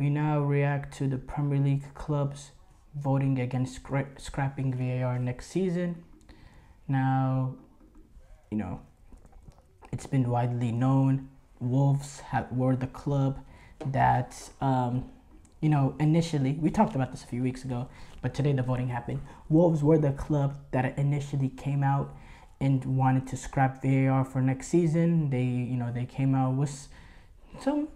We now react to the Premier League clubs voting against scra- scrapping VAR next season. Now, you know, it's been widely known Wolves have, were the club that, um, you know, initially, we talked about this a few weeks ago, but today the voting happened. Wolves were the club that initially came out and wanted to scrap VAR for next season. They, you know, they came out with some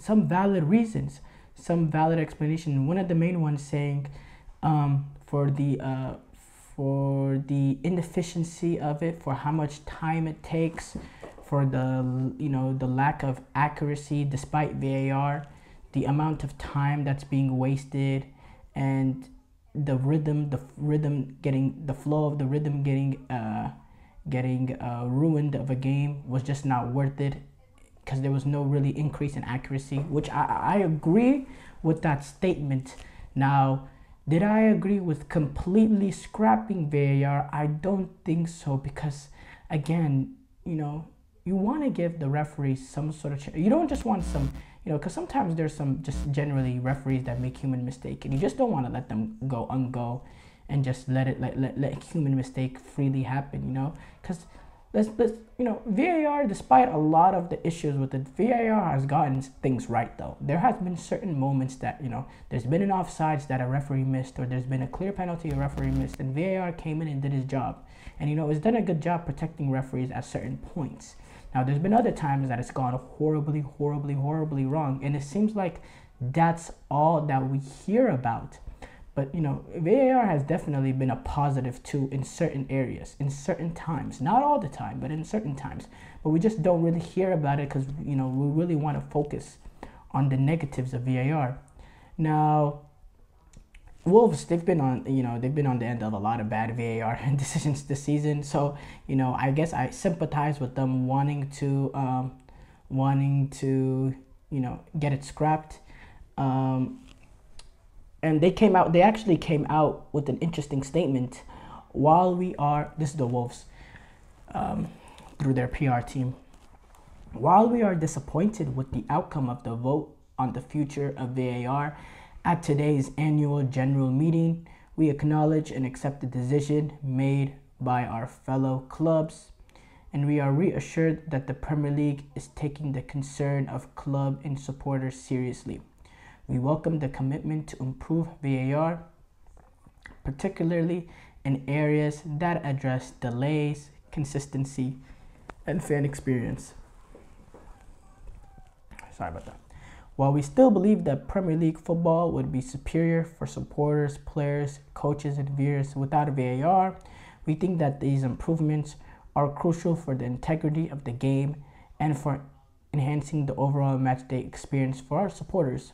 some valid reasons, some valid explanation. One of the main ones saying um, for the uh, for the inefficiency of it, for how much time it takes, for the you know the lack of accuracy despite VAR, the amount of time that's being wasted, and the rhythm, the rhythm getting the flow of the rhythm getting uh, getting uh, ruined of a game was just not worth it because there was no really increase in accuracy, which I, I agree with that statement. Now, did I agree with completely scrapping VAR? I don't think so because, again, you know, you want to give the referees some sort of. You don't just want some, you know, because sometimes there's some just generally referees that make human mistake, and you just don't want to let them go ungo, and just let it let let, let human mistake freely happen. You know, because let's let's you know VAR despite a lot of the issues with it VAR has gotten things right though. There has been certain moments that you know there's been an offsides that a referee missed or there's been a clear penalty a referee missed and VAR came in and did his job. And you know it's done a good job protecting referees at certain points. Now there's been other times that it's gone horribly horribly horribly wrong and it seems like that's all that we hear about but you know, VAR has definitely been a positive too in certain areas, in certain times. Not all the time, but in certain times. But we just don't really hear about it because you know we really want to focus on the negatives of VAR. Now, Wolves, they've been on, you know, they've been on the end of a lot of bad VAR decisions this season. So, you know, I guess I sympathize with them wanting to, um, wanting to, you know, get it scrapped. Um, and they came out they actually came out with an interesting statement while we are this is the wolves um, through their pr team. While we are disappointed with the outcome of the vote on the future of var at today's annual general meeting we acknowledge and accept the decision made by our fellow clubs. And we are reassured that the premier league is taking the concern of club and supporters seriously we welcome the commitment to improve VAR, particularly in areas that address delays, consistency, and fan experience. Sorry about that. While we still believe that Premier League football would be superior for supporters, players, coaches, and viewers without a VAR, we think that these improvements are crucial for the integrity of the game and for enhancing the overall matchday experience for our supporters.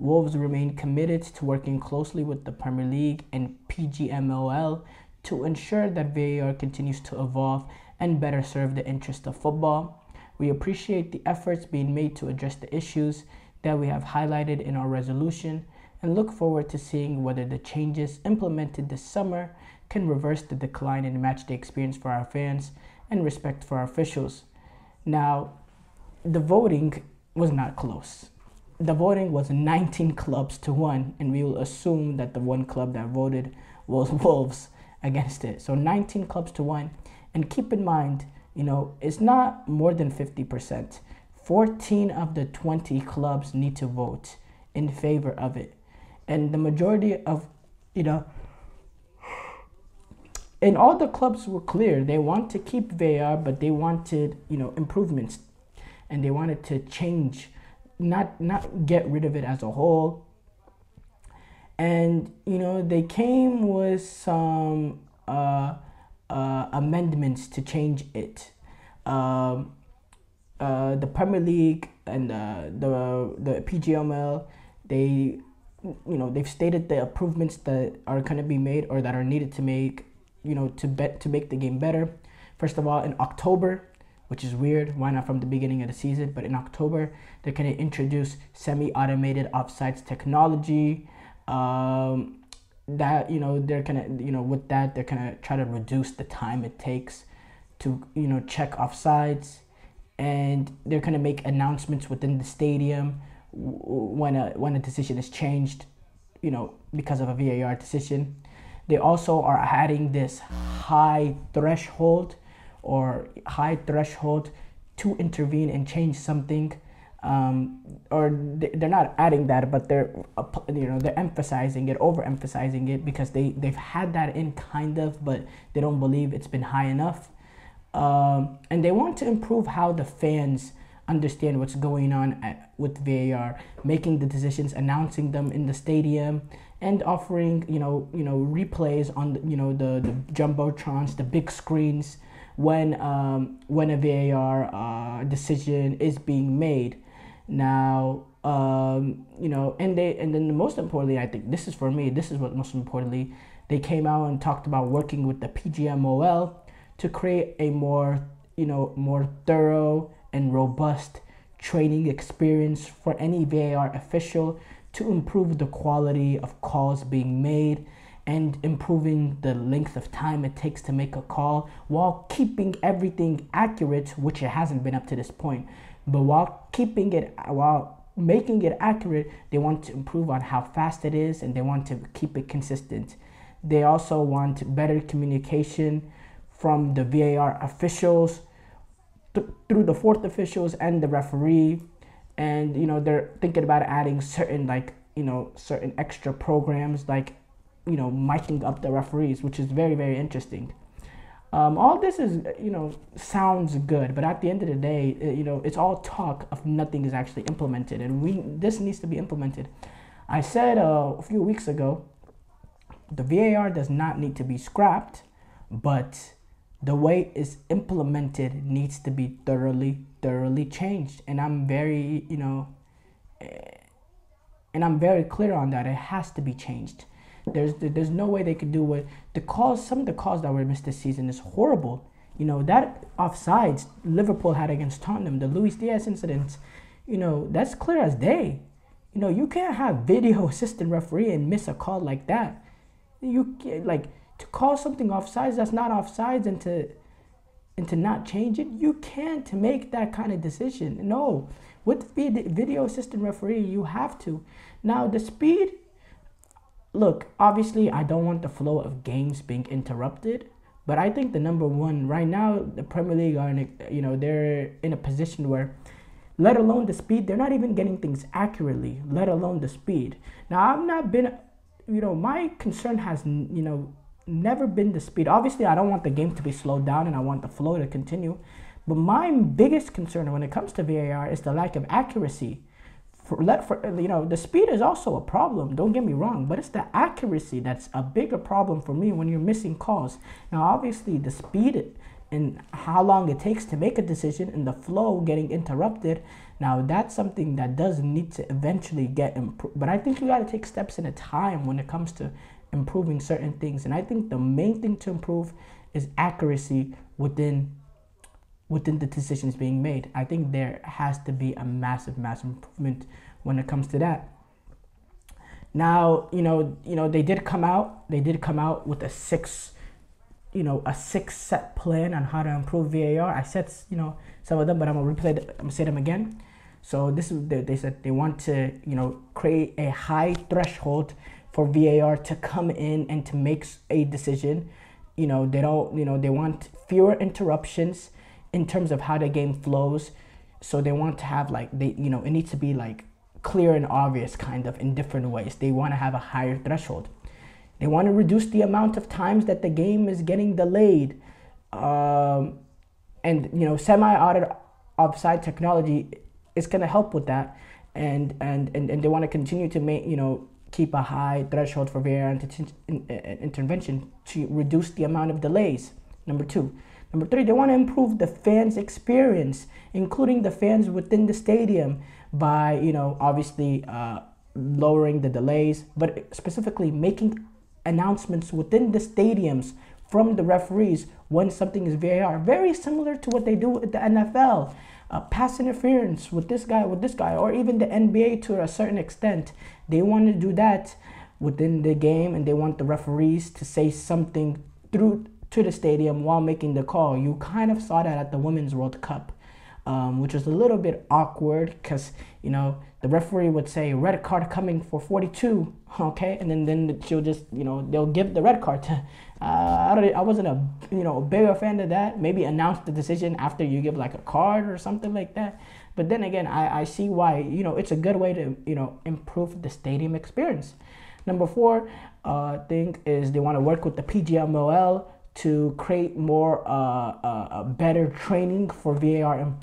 Wolves remain committed to working closely with the Premier League and PGMOL to ensure that VAR continues to evolve and better serve the interest of football. We appreciate the efforts being made to address the issues that we have highlighted in our resolution and look forward to seeing whether the changes implemented this summer can reverse the decline in matchday experience for our fans and respect for our officials. Now, the voting was not close the voting was 19 clubs to one, and we will assume that the one club that voted was Wolves against it. So 19 clubs to one. And keep in mind, you know, it's not more than 50%. 14 of the 20 clubs need to vote in favor of it. And the majority of, you know, and all the clubs were clear. They want to keep VAR, but they wanted, you know, improvements and they wanted to change not not get rid of it as a whole. And you know they came with some uh, uh, amendments to change it. Um, uh, the Premier League and uh, the the PGMOL, they you know they've stated the improvements that are going to be made or that are needed to make you know to bet to make the game better. First of all, in October, which is weird. Why not from the beginning of the season? But in October, they're going to introduce semi-automated offsides technology. Um, that you know they're gonna you know with that they're gonna try to reduce the time it takes to you know check offsides, and they're gonna make announcements within the stadium when a when a decision is changed, you know, because of a VAR decision. They also are adding this high threshold or high threshold to intervene and change something. Um, or they're not adding that, but they're you know they're emphasizing it, overemphasizing it because they they've had that in kind of, but they don't believe it's been high enough, um, and they want to improve how the fans understand what's going on at, with VAR, making the decisions, announcing them in the stadium, and offering you know you know replays on the, you know the the jumbotrons, the big screens when um, when a VAR uh, decision is being made. Now um, you know, and they and then most importantly, I think this is for me. This is what most importantly, they came out and talked about working with the PGMOL to create a more you know more thorough and robust training experience for any VAR official to improve the quality of calls being made and improving the length of time it takes to make a call while keeping everything accurate, which it hasn't been up to this point. But while keeping it, while making it accurate, they want to improve on how fast it is and they want to keep it consistent. They also want better communication from the VAR officials th- through the fourth officials and the referee and you know they're thinking about adding certain like you know certain extra programs like you know miking up the referees which is very very interesting. Um, all this is you know sounds good but at the end of the day you know it's all talk of nothing is actually implemented and we this needs to be implemented. I said uh, a few weeks ago the var does not need to be scrapped but the way it's implemented needs to be thoroughly thoroughly changed and i'm very you know eh, and i'm very clear on that. It has to be changed there's there's no way they could do what the calls some of the calls that were missed this season is horrible you know that offsides liverpool had against tottenham the luis diaz incident you know that's clear as day you know you can't have video assistant referee and miss a call like that you like to call something offsides that's not offsides and to and to not change it, you can't make that kind of decision. No, with video assistant referee, you have to. Now the speed. Look, obviously, I don't want the flow of games being interrupted, but I think the number one right now, the Premier League are in a, you know they're in a position where, let alone the speed, they're not even getting things accurately. Let alone the speed. Now I've not been, you know, my concern has you know never been the speed. Obviously, I don't want the game to be slowed down and I want the flow to continue. But my biggest concern when it comes to VAR is the lack of accuracy. For, let for you know, the speed is also a problem. Don't get me wrong, but it's the accuracy that's a bigger problem for me when you're missing calls. Now, obviously, the speed and how long it takes to make a decision and the flow getting interrupted. Now, that's something that does need to eventually get improved. But I think you got to take steps in a time when it comes to improving certain things. And I think the main thing to improve is accuracy within within the decisions being made. I think there has to be a massive, massive improvement when it comes to that. Now, you know, you know, they did come out, they did come out with a six, you know, a six set plan on how to improve VAR. I said, you know, some of them, but I'm gonna replay, I'm gonna say them again. So this is they said they want to, you know, create a high threshold for VAR to come in and to make a decision. You know, they don't, you know, they want fewer interruptions in terms of how the game flows. So they want to have like they, you know, it needs to be like clear and obvious kind of in different ways. They want to have a higher threshold. They want to reduce the amount of times that the game is getting delayed. Um, and you know, semi-auto offside technology is going to help with that. And, and, and, and they want to continue to make, you know, keep a high threshold for VAR intervention to reduce the amount of delays. Number two. Number three, they want to improve the fans' experience, including the fans within the stadium, by you know obviously uh, lowering the delays, but specifically making announcements within the stadiums from the referees when something is VAR, very similar to what they do with the NFL uh, pass interference with this guy, with this guy, or even the NBA to a certain extent. They want to do that within the game and they want the referees to say something through to the stadium while making the call. You kind of saw that at the Women's World Cup. um, which was a little bit awkward because you know the referee would say red card coming for 42 okay and then then she'll just you know they'll give the red card to uh, I don't I wasn't a you know bigger fan of that maybe announce the decision after you give like a card or something like that but then again I, I see why you know it's a good way to you know improve the stadium experience number four uh, thing is they want to work with the PGMOL to create more uh, uh, better training for VAR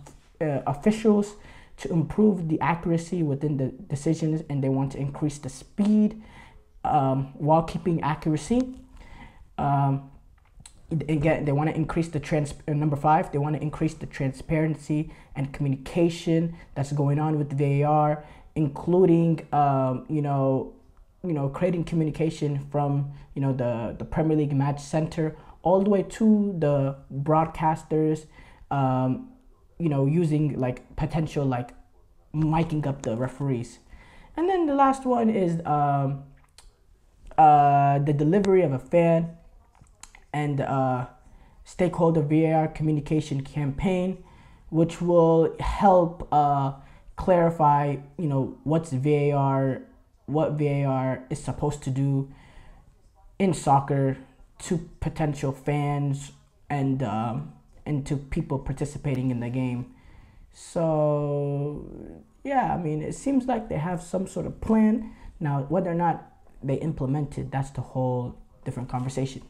uh, officials to improve the accuracy within the decisions and they want to increase the speed um, while keeping accuracy. Um, again, they want to increase the trans. Uh, number five, they want to increase the transparency and communication that's going on with VAR, including um, you know, you know, creating communication from you know the the Premier League Match Center all the way to the broadcasters. Um, you know, using like potential like miking up the referees. And then the last one is um, uh, the delivery of a fan and uh, stakeholder VAR communication campaign, which will help uh, clarify, you know, what's VAR, what VAR is supposed to do in soccer to potential fans and um, and to people participating in the game. So, yeah, I mean, it seems like they have some sort of plan. Now, whether or not they implement it, that's the whole different conversation.